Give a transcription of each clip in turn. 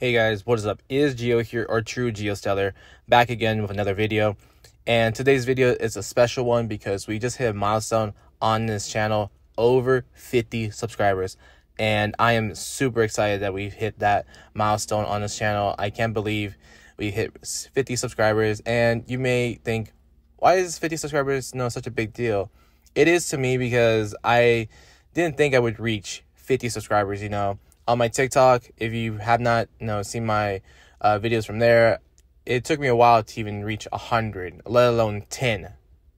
Hey guys, what is up? Is Geo here, or True GeoStelar, back again with another video. And today's video is a special one because we just hit a milestone on this channel, over 50 subscribers. And I am super excited that we've hit that milestone on this channel. I can't believe we hit 50 subscribers. And you may think, why is 50 subscribers you know, such a big deal? It is to me because I didn't think I would reach 50 subscribers, you know on my TikTok. If you have not, you know, seen my uh, videos from there, it took me a while to even reach 100, let alone 10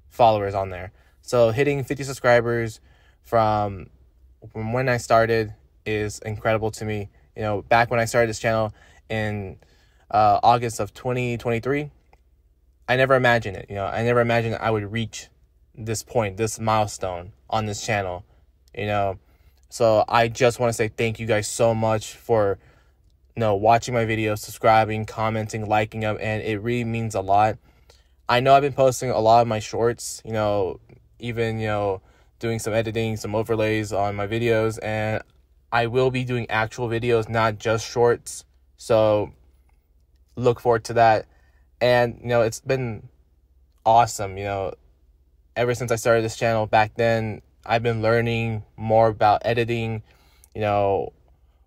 followers on there. So hitting 50 subscribers from from when I started is incredible to me. You know, back when I started this channel in uh, August of 2023, I never imagined it. You know, I never imagined I would reach this point, this milestone on this channel. You know, so I just want to say thank you guys so much for you know watching my videos, subscribing, commenting, liking them, and it really means a lot. I know I've been posting a lot of my shorts, you know, even you know doing some editing, some overlays on my videos, and I will be doing actual videos, not just shorts. So look forward to that. And you know, it's been awesome, you know, ever since I started this channel back then, I've been learning more about editing, you know,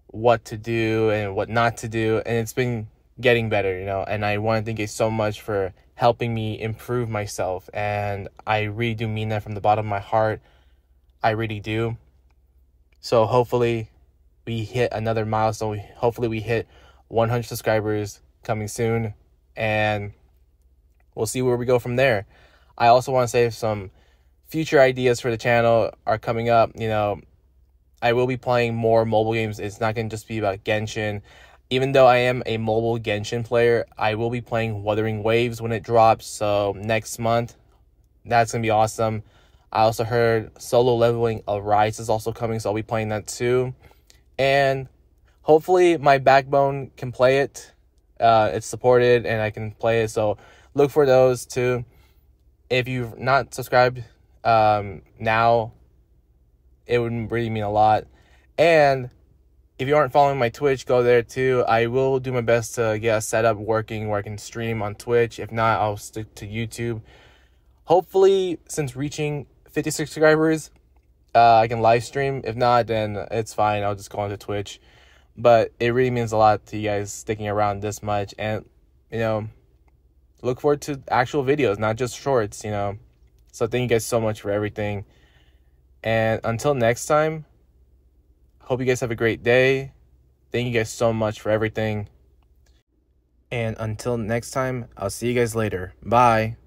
what to do and what not to do, and it's been getting better, you know. And I want to thank you so much for helping me improve myself, and I really do mean that from the bottom of my heart. I really do. So hopefully, we hit another milestone. Hopefully, we hit 100 subscribers coming soon, and we'll see where we go from there. I also want to say some future ideas for the channel are coming up. You know, I will be playing more mobile games. It's not going to just be about Genshin. Even though I am a mobile Genshin player, I will be playing Wuthering Waves when it drops. So next month, that's going to be awesome. I also heard Solo Leveling Arise is also coming, so I'll be playing that too. And hopefully my backbone can play it. Uh, it's supported and I can play it. So look for those too. If you've not subscribed um, now, it would really mean a lot. And if you aren't following my Twitch, go there too. I will do my best to get a setup working where I can stream on Twitch. If not, I'll stick to YouTube. Hopefully, since reaching 56 subscribers, uh, I can live stream. If not, then it's fine. I'll just go onto Twitch. But it really means a lot to you guys sticking around this much. And, you know, look forward to actual videos, not just shorts, you know. So thank you guys so much for everything. And until next time, hope you guys have a great day. Thank you guys so much for everything. And until next time, I'll see you guys later. Bye.